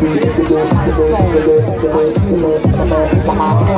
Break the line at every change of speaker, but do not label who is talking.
I sold it for two.